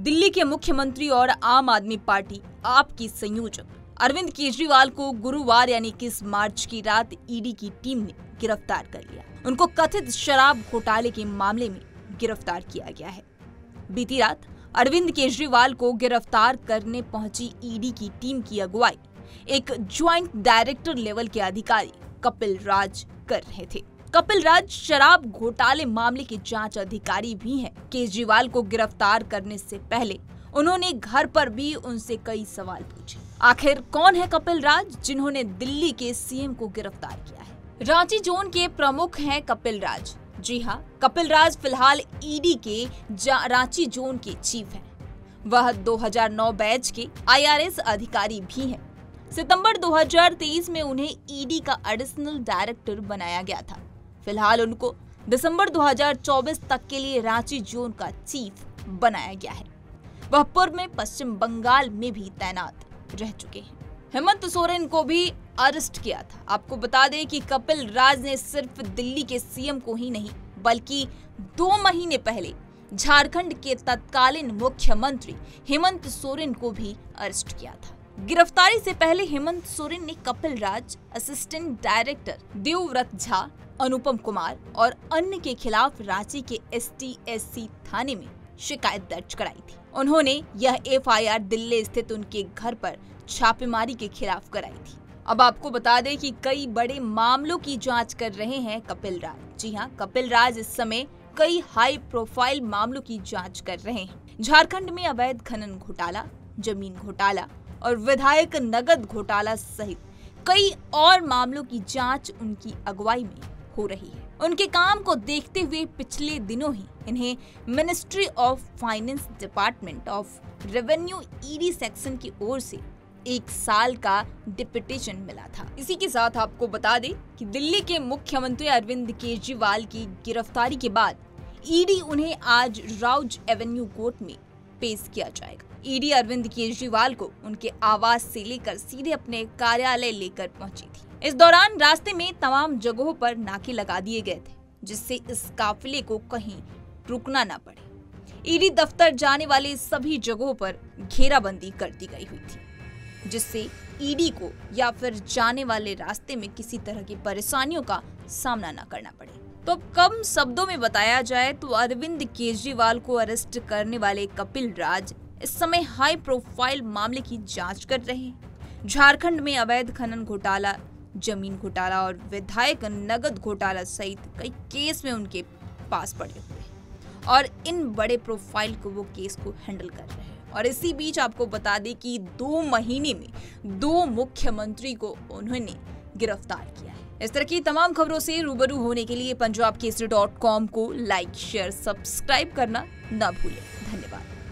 दिल्ली के मुख्यमंत्री और आम आदमी पार्टी, आपकी संयोजक। अरविंद केजरीवाल को गुरुवार यानी किस मार्च की रात ईडी की टीम ने गिरफ़्तार कर लिया। उनको कथित शराब घोटाले के मामले में गिरफ़्तार किया गया है। बीती रात अरविंद केजरीवाल को गिरफ़्तार करने पहुँची ईडी की टीम की अगुवाई। एक ज्वाइंट डायरेक्टर लेवल के अधिकारी कपिल राज कर रहे थे। कपिल राज शराब घोटाले मामले के जाँच अधिकारी भी हैं। केजरीवाल को गिरफ़्तार करने से पहले उन्होंने घर पर भी उनसे कई सवाल पूछे आखिर कौन है कपिल राज जिन्होंने दिल्ली के सीएम को गिरफ़्तार किया है रांची जोन के प्रमुख हैं कपिल राज जी हाँ कपिल राज फ़िलहाल ईडी के रांची जोन के चीफ हैं। वह 2009 बैच के आईआरएस अधिकारी भी हैं। सितंबर 2023 में उन्हें ईडी का एडिशनल डायरेक्टर बनाया गया था फ़िलहाल उनको दिसंबर 2024 तक के लिए रांची जोन का चीफ बनाया गया है। वह पूर्व में पश्चिम बंगाल में भी तैनात रह चुके हैं। हेमंत सोरेन को भी अरेस्ट किया था। आपको बता दें कि कपिल राज ने सिर्फ़ दिल्ली के सीएम को ही नहीं, बल्कि दो महीने पहले झारखंड के तत्कालीन मुख्यमंत्री हेमंत सोरेन को भी अरेस्ट किया था। गिरफ्तारी से पहले हेमंत सोरेन ने कपिल राज, असिस्टेंट डायरेक्टर देवव्रत झा अनुपम कुमार और अन्य के खिलाफ रांची के एस टी थाने में शिकायत दर्ज कराई थी। उन्होंने यह एफआईआर दिल्ली स्थित उनके घर पर छापेमारी के खिलाफ कराई थी। अब आपको बता दें कि कई बड़े मामलों की जाँच कर रहे हैं कपिल राज। जी हाँ कपिल राज इस समय कई हाई प्रोफ़ाइल मामलों की जाँच कर रहे हैं। झारखंड में अवैध खनन घोटाला, ज़मीन घोटाला और विधायक नगद घोटाला सहित कई और मामलों की जाँच उनकी अगुवाई में हो रही है। उनके काम को देखते हुए पिछले दिनों ही इन्हें ministry of finance department of revenue ED section की ओर से एक साल का डिप्यूटेशन मिला था। इसी के साथ आपको बता दें कि दिल्ली के मुख्यमंत्री अरविंद केजरीवाल की गिरफ्तारी के बाद ईडी उन्हें आज राउज एवेन्यू कोर्ट में पेश किया जाएगा। ईडी अरविंद केजरीवाल को उनके आवास से लेकर सीधे अपने कार्यालय लेकर पहुँची थी। इस दौरान रास्ते में तमाम जगहों पर नाके लगा दिए गए थे, जिससे इस काफिले को कहीं रुकना न पड़े। ईडी दफ्तर जाने वाले सभी जगहों पर घेराबंदी कर दी गई हुई थी, जिससे ईडी को या फिर जाने वाले रास्ते में किसी तरह की परेशानियों का सामना न करना पड़े। तो कम शब्दों में बताया जाए तो अरविंद केजरीवाल को अरेस्ट करने वाले कपिल राज इस समय हाई प्रोफ़ाइल मामले की जाँच कर रहे हैं। झारखंड में अवैध खनन घोटाला ज़मीन घोटाला और विधायक नगद घोटाला सहित कई केस में उनके पास पड़े हुए हैं और इन बड़े प्रोफ़ाइल को वो केस को हैंडल कर रहे हैं। और इसी बीच आपको बता दें कि दो महीने में दो मुख्यमंत्री को उन्होंने गिरफ़्तार किया है। इस तरह की तमाम खबरों से रूबरू होने के लिए पंजाब केसरी डॉट कॉम को लाइक, शेयर, सब्सक्राइब करना न भूलें। धन्यवाद।